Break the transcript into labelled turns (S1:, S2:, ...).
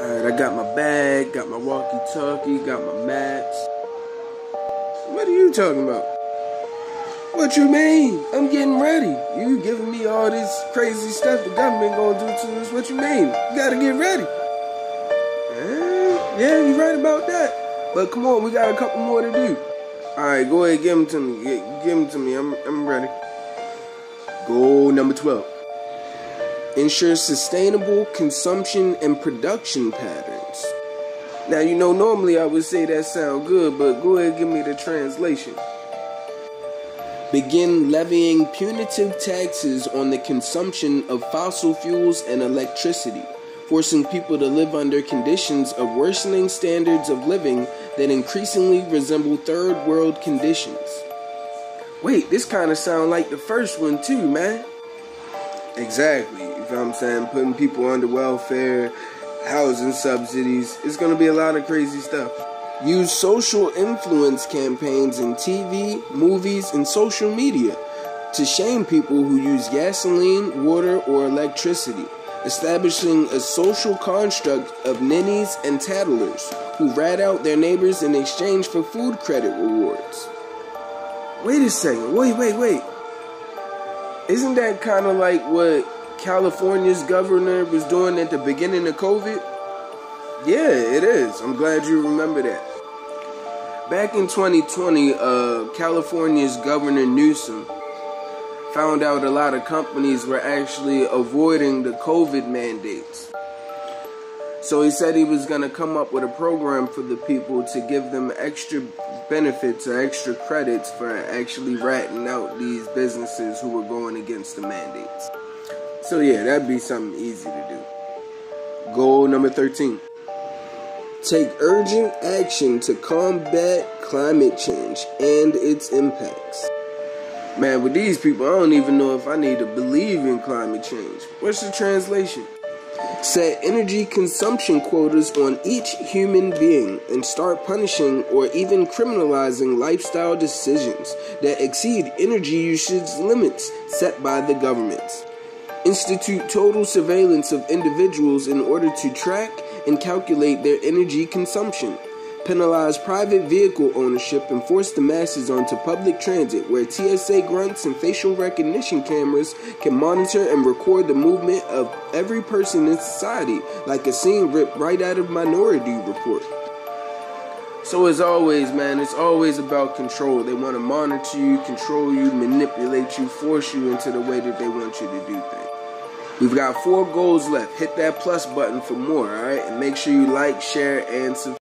S1: Alright, I got my bag, got my walkie-talkie, got my maps. What are you talking about? What you mean? I'm getting ready. You giving me all this crazy stuff the government gonna do to us. What you mean? You gotta get ready. Eh, yeah, you're right about that. But come on, we got a couple more to do. Alright, go ahead, give them to me. Give them to me. I'm, I'm ready. Goal number 12 ensure sustainable consumption and production patterns. Now, you know, normally I would say that sound good, but go ahead give me the translation. Begin levying punitive taxes on the consumption of fossil fuels and electricity, forcing people to live under conditions of worsening standards of living that increasingly resemble third world conditions. Wait, this kind of sound like the first one too, man. Exactly. What I'm saying? Putting people under welfare, housing subsidies. It's going to be a lot of crazy stuff. Use social influence campaigns in TV, movies, and social media to shame people who use gasoline, water, or electricity, establishing a social construct of ninnies and tattlers who rat out their neighbors in exchange for food credit rewards. Wait a second. Wait, wait, wait. Isn't that kind of like what California's governor was doing at the beginning of COVID? Yeah, it is. I'm glad you remember that. Back in 2020, uh, California's Governor Newsom found out a lot of companies were actually avoiding the COVID mandates. So he said he was going to come up with a program for the people to give them extra benefits or extra credits for actually ratting out these businesses who were going against the mandates. So yeah, that'd be something easy to do. Goal number 13. Take urgent action to combat climate change and its impacts. Man, with these people, I don't even know if I need to believe in climate change. What's the translation? Set energy consumption quotas on each human being and start punishing or even criminalizing lifestyle decisions that exceed energy usage limits set by the governments. Institute total surveillance of individuals in order to track and calculate their energy consumption penalize private vehicle ownership, and force the masses onto public transit where TSA grunts and facial recognition cameras can monitor and record the movement of every person in society, like a scene ripped right out of Minority Report. So, as always, man, it's always about control. They want to monitor you, control you, manipulate you, force you into the way that they want you to do things. We've got four goals left. Hit that plus button for more, alright? And make sure you like, share, and subscribe.